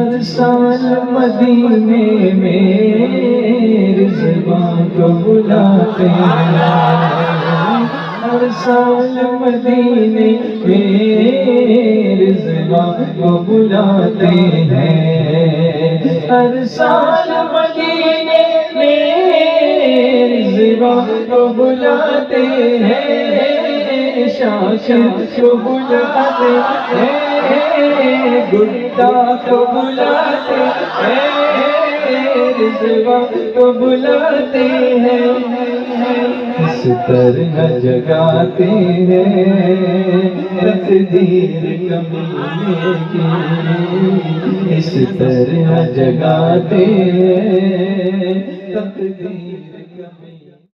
ہر سال مدینے میں رضوان کو بلاتے ہیں۔ ہر سال مدینے میں رضوان کو بلاتے ہیں۔ ہر سال مدینے میں رضوان کو بلاتے ہیں۔ شاشا کو بلاتے ہیں۔ گڈا کو بلاتے ہیں رضوان کو بلاتے ہیں اس طرح جگاتے ہیں تقدیر کمینے کی۔ اس طرح جگاتے ہیں تقدیر کمینے